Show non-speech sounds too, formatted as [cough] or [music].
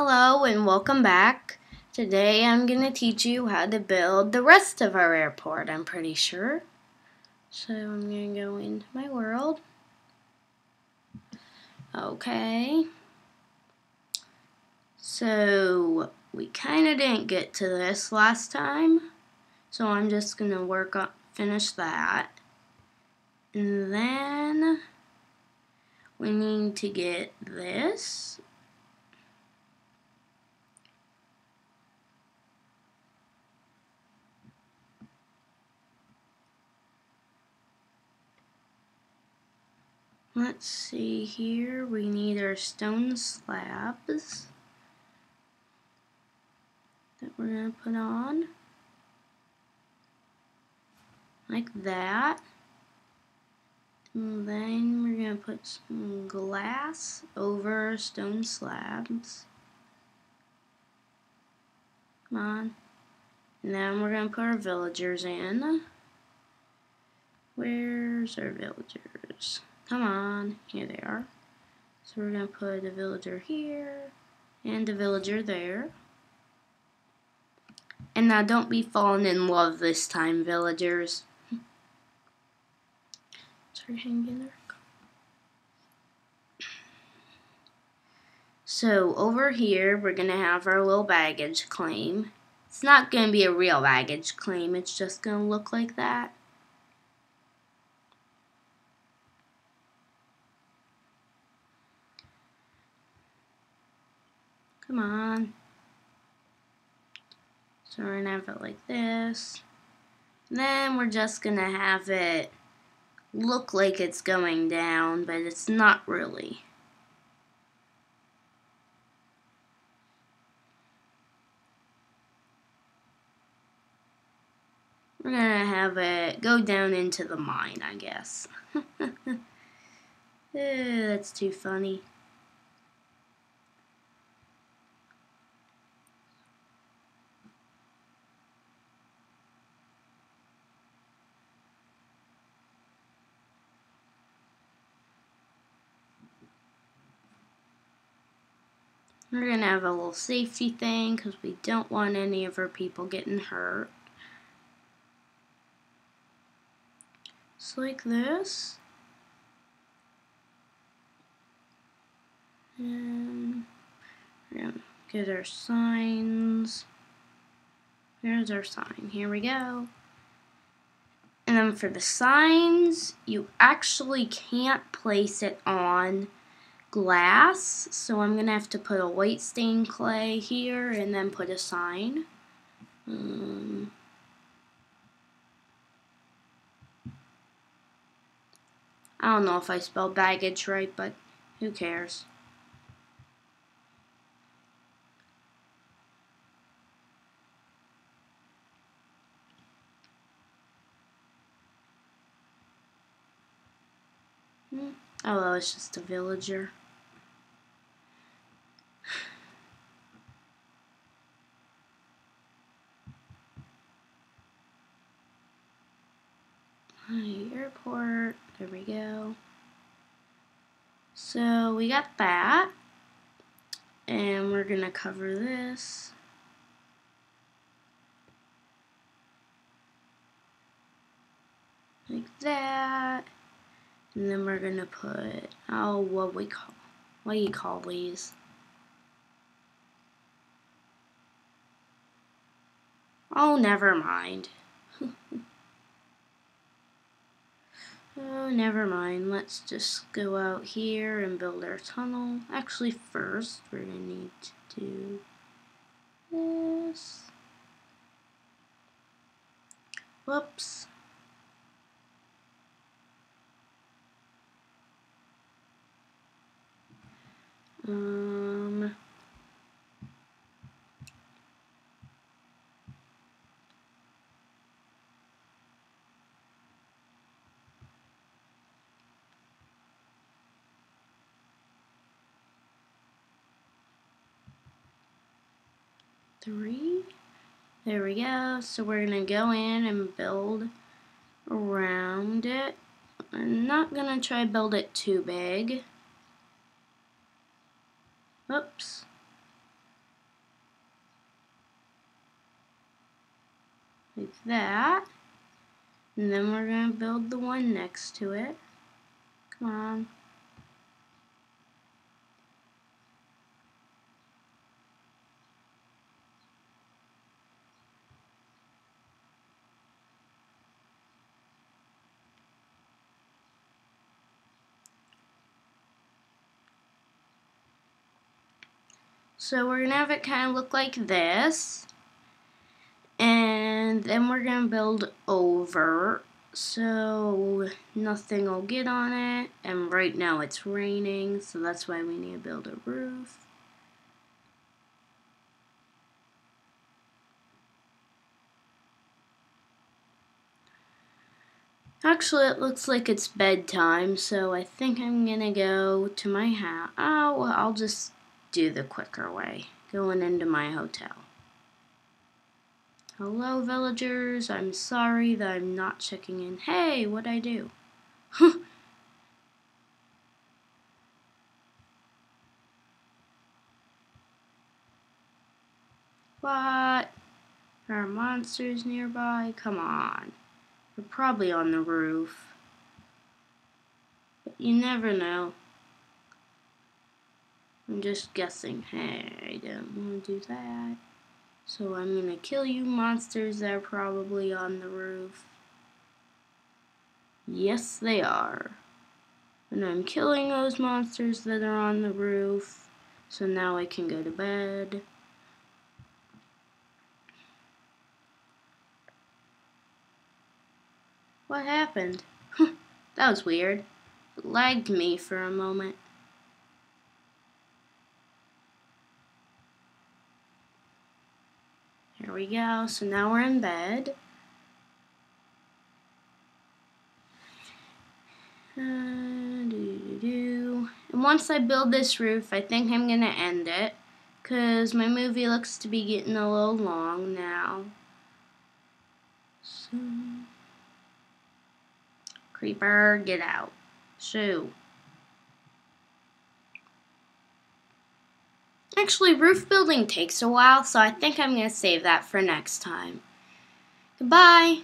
Hello and welcome back. Today I'm going to teach you how to build the rest of our airport, I'm pretty sure. So I'm going to go into my world. Okay. So we kind of didn't get to this last time. So I'm just going to work on finish that. And then we need to get this Let's see here, we need our stone slabs that we're going to put on. Like that. And then we're going to put some glass over stone slabs. Come on. And then we're going to put our villagers in. Where's our villagers? Come on. Here they are. So we're going to put a villager here and a villager there. And now don't be falling in love this time, villagers. [laughs] Sorry, hanging So over here, we're going to have our little baggage claim. It's not going to be a real baggage claim. It's just going to look like that. Come on. So we're to have it like this. And then we're just to have it look like it's going down, but it's not really. We're to have it go down into the mine, I guess. [laughs] that's too funny. We're going to have a little safety thing because we don't want any of our people getting hurt. Just like this. And we're going to get our signs. There's our sign. Here we go. And then for the signs, you actually can't place it on glass. So I'm going to have to put a white stained clay here and then put a sign. Um, I don't know if I spelled baggage right, but who cares? Hmm. Oh, well, it's just a villager. airport. There we go. So we got that. And we're going to cover this. Like that. And then we're to put, oh, what we call, what do you call these? Oh, never mind. [laughs] Oh, never mind. Let's just go out here and build our tunnel. Actually, first, we're to need to do this. Whoops. three. There we go. So we're going to go in and build around it. I'm not going to try build it too big. Oops. Like that. And then we're going to build the one next to it. Come on. So we're going to have it kind of look like this. And then we're going to build over so nothing will get on it. And right now it's raining, so that's why we need to build a roof. Actually, it looks like it's bedtime, so I think I'm gonna go to my house. Oh, well, I'll just do the quicker way, going into my hotel. Hello, villagers. I'm sorry that I'm not checking in. Hey, what'd I do? [laughs] what? There are monsters nearby? Come on. They're probably on the roof. But you never know. I'm just guessing. Hey, I don't want to do that. So I'm going to kill you monsters that are probably on the roof. Yes, they are. And I'm killing those monsters that are on the roof. So now I can go to bed. What happened? [laughs] that was weird. It lagged me for a moment. Here we go. So now we're in bed. Uh, doo -doo -doo. And once I build this roof, I think I'm going to end it. Because my movie looks to be getting a little long now. So, creeper, get out. Shoo. Actually, roof building takes a while, so I think I'm going to save that for next time. Goodbye.